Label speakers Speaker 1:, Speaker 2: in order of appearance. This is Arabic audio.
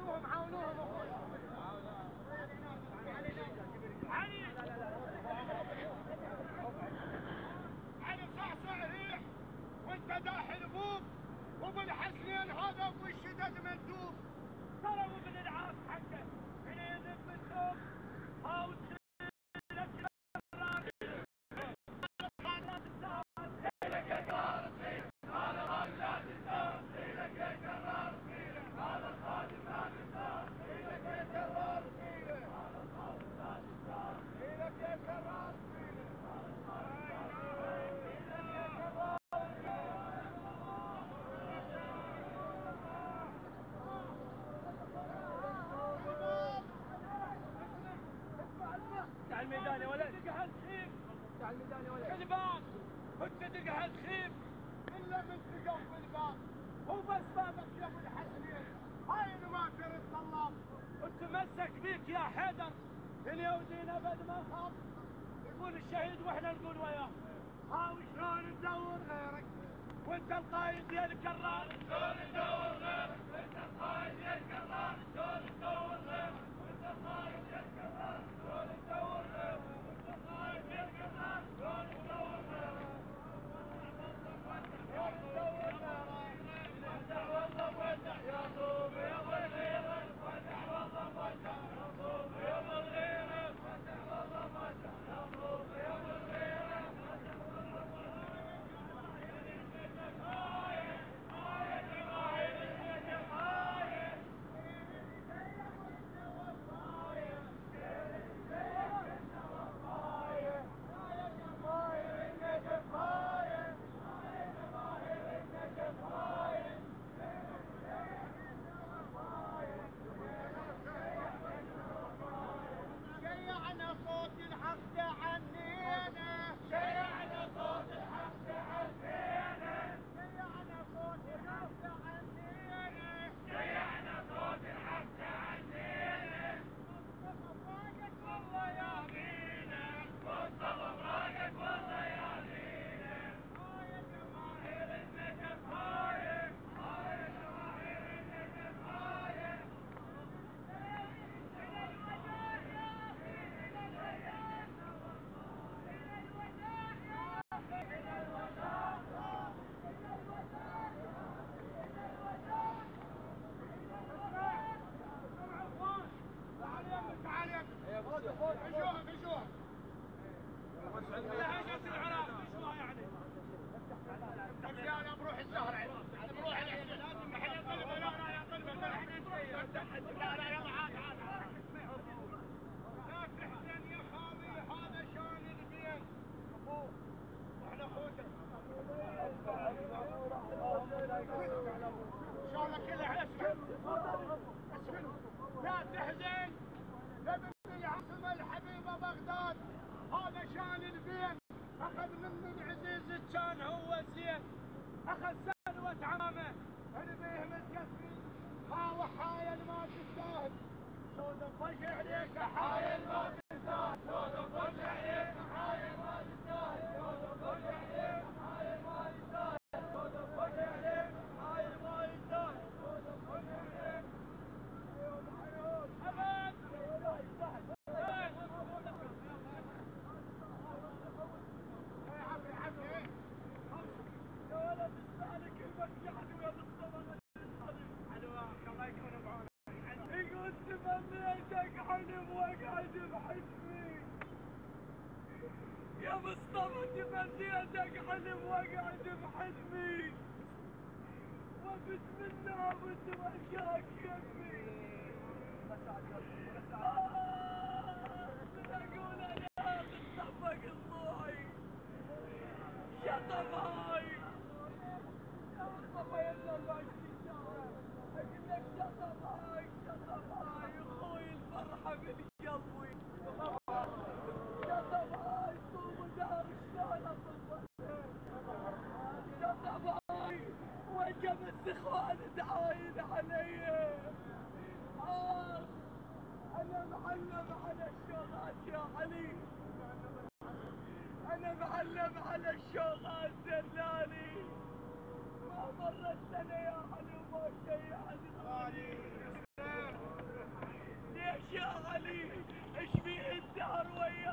Speaker 1: عاونوهم عاونوهم
Speaker 2: علي
Speaker 1: علي صعصع ريح
Speaker 2: وانت داحي البوب وبالحسنين
Speaker 1: هذا وبالشدد مندوب
Speaker 2: ترى وبالالعاب حقه هنا يذب الثوب كذبان كنت تقعد خيب
Speaker 1: إلا من تقف بالباب
Speaker 2: هو بس بابك
Speaker 1: يا أبو الحسنين هاي ما ترد طلاب
Speaker 2: وتمسك بيك يا حيدر. دنيا ودين ابد ما
Speaker 1: خاف
Speaker 2: يقول الشهيد وإحنا نقول وياه. ها
Speaker 1: وشلون
Speaker 2: ندور
Speaker 1: غيرك؟
Speaker 2: وأنت القايد يا الكرار. شلون ندور غيرك؟ وأنت القايد يا الكرار. شلون ندور غيرك؟ وأنت القايد يعني لا
Speaker 1: تحزن يا خالي هذا شان البيت ابوه وإحنا اخوته الله كلها اسكن
Speaker 2: اسكن لا تحزن
Speaker 1: شان البين اخذ من العزيز كان
Speaker 2: هو زين اخذ سلوة عمامه
Speaker 1: ربيه متكفي ها وحايل ما تستاهل.
Speaker 2: سود الضج عليك. حايل ما تستاهل سود الضج عليك حايل ما تستاهل سود الضج عليك حايل ما تستاهل سود الضج عليك حايل ما يستاهل سود الضج عليك أبد يا ولد استهلك المكحل ويا مصطفى حلوة الله يكون بعونك يقول تمنيتك حلم واقعد بحلمي يا تمنيتك حلم واقعد بحلمي وبسم الله وتوجهك يمي آه، من أقول أنا تطبق اخوان تعاين علي. آه أنا معلم على الشغلات يا علي. أنا معلم على الشغلات دلالي ما مرت سنة يا علي وما شيء علي. ليش يا علي؟ إيش بيه الدهر ويانا